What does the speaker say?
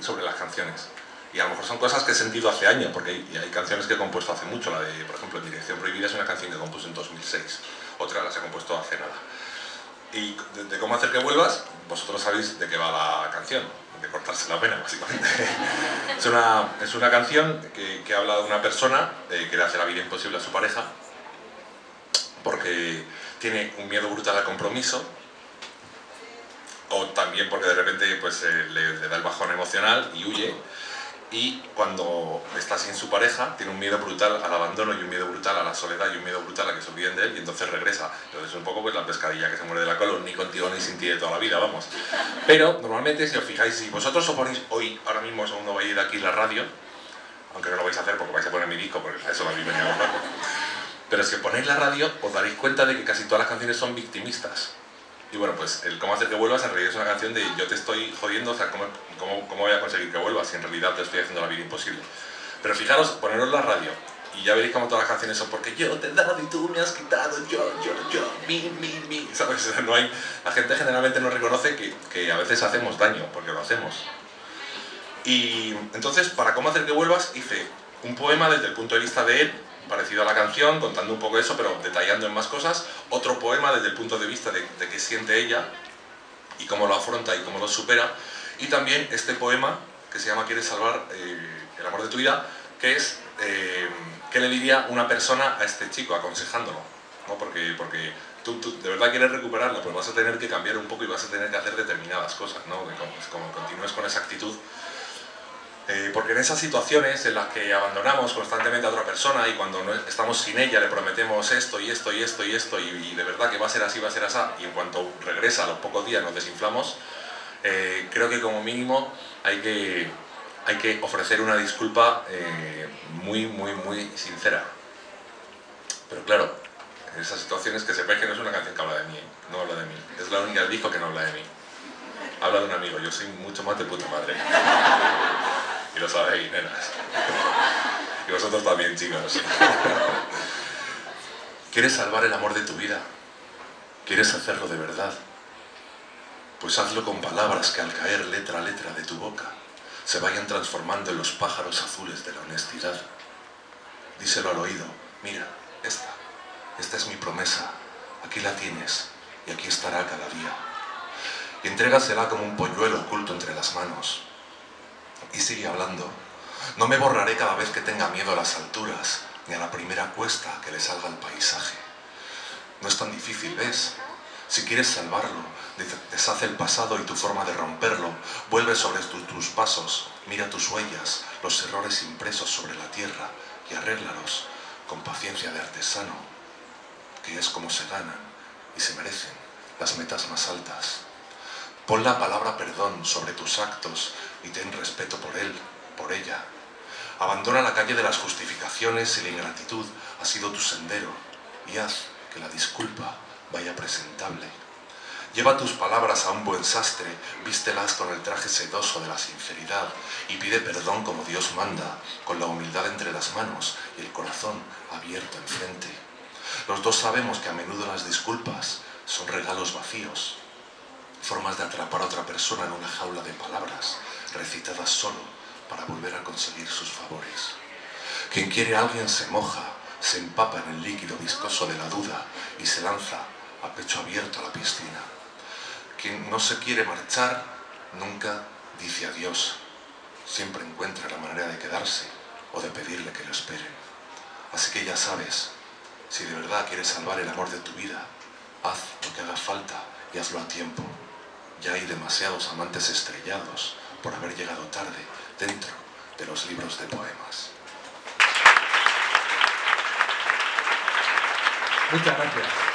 sobre las canciones. Y a lo mejor son cosas que he sentido hace años, porque hay, hay, canciones que he compuesto hace mucho. La de, por ejemplo, En Dirección Prohibida es una canción que compuse en 2006. Otra las he compuesto hace nada. Y de, cómo hacer que vuelvas, vosotros sabéis de qué va la canción, de cortarse la pena, básicamente. es, una, es una canción que, que habla de una persona eh, que le hace la vida imposible a su pareja, porque tiene un miedo brutal al compromiso, o también porque de repente pues, eh, le, da el bajón emocional y huye, y cuando está sin su pareja tiene un miedo brutal al abandono y un miedo brutal a la soledad y un miedo brutal a que se olviden de él y entonces regresa. Entonces es un poco pues la pescadilla que se muere de la cola, ni contigo ni sin ti de toda la vida, vamos. Pero normalmente si os fijáis, si vosotros os ponéis hoy, ahora mismo segundo vais a ir aquí la radio, aunque no lo vais a hacer porque vais a poner mi disco, porque eso lo habéis venido a. Pero si ponéis la radio, os daréis cuenta de que casi todas las canciones son victimistas. Y bueno, pues el cómo hacer que vuelvas en realidad es una canción de yo te estoy jodiendo, o sea, ¿cómo, cómo, cómo voy a conseguir que vuelvas si en realidad te estoy haciendo la vida imposible? Pero fijaros, poneros la radio y ya veréis cómo todas las canciones son porque yo te he dado y tú me has quitado, yo, yo, yo, mi, mi, mi, ¿sabes? No hay, la gente generalmente no reconoce que, que a veces hacemos daño, porque lo hacemos. Y entonces, para cómo hacer que vuelvas, hice un poema desde el punto de vista de él, parecido a la canción, contando un poco eso, pero detallando en más cosas. Otro poema desde el punto de vista de, de qué siente ella y cómo lo afronta y cómo lo supera. Y también este poema que se llama Quieres salvar eh, el amor de tu vida, que es eh, qué le diría una persona a este chico aconsejándolo. ¿no? Porque, porque tú, tú, de verdad quieres recuperarlo, pues vas a tener que cambiar un poco y vas a tener que hacer determinadas cosas, ¿no? como, como continúes con esa actitud eh, porque en esas situaciones en las que abandonamos constantemente a otra persona y cuando estamos sin ella le prometemos esto y esto y esto y esto y, de verdad que va a ser así, va a ser así, y en cuanto regresa a los pocos días nos desinflamos, eh, creo que como mínimo hay que, hay que ofrecer una disculpa eh, muy, muy, muy sincera. Pero claro, en esas situaciones que sepáis que no es una canción que habla de mí, no habla de mí, es la única del disco que no habla de mí. Habla de un amigo, yo soy mucho más de puta madre. Y lo sabéis, nenas. Y vosotros también, chicos. ¿Quieres salvar el amor de tu vida? ¿Quieres hacerlo de verdad? Pues hazlo con palabras que al caer letra a letra de tu boca se vayan transformando en los pájaros azules de la honestidad. Díselo al oído, mira, esta, esta es mi promesa, aquí la tienes y aquí estará cada día. Y entrégasela como un polluelo oculto entre las manos, y sigue hablando. No me borraré cada vez que tenga miedo a las alturas, ni a la primera cuesta que le salga el paisaje. No es tan difícil, ¿ves? Si quieres salvarlo, deshace el pasado y tu forma de romperlo, vuelve sobre tus, tus pasos, mira tus huellas, los errores impresos sobre la tierra y arréglalos con paciencia de artesano, que es como se ganan y se merecen las metas más altas. Pon la palabra perdón sobre tus actos y ten respeto por él, por ella. Abandona la calle de las justificaciones y la ingratitud ha sido tu sendero y haz que la disculpa vaya presentable. Lleva tus palabras a un buen sastre, vístelas con el traje sedoso de la sinceridad y pide perdón como Dios manda, con la humildad entre las manos y el corazón abierto enfrente. Los dos sabemos que a menudo las disculpas son regalos vacíos, formas de atrapar a otra persona en una jaula de palabras, recitadas solo para volver a conseguir sus favores. Quien quiere a alguien se moja, se empapa en el líquido viscoso de la duda y se lanza a pecho abierto a la piscina. Quien no se quiere marchar nunca dice adiós, siempre encuentra la manera de quedarse o de pedirle que lo esperen. Así que ya sabes, si de verdad quieres salvar el amor de tu vida, haz lo que haga falta y hazlo a tiempo. Ya hay demasiados amantes estrellados por haber llegado tarde dentro de los libros de poemas. Muchas gracias.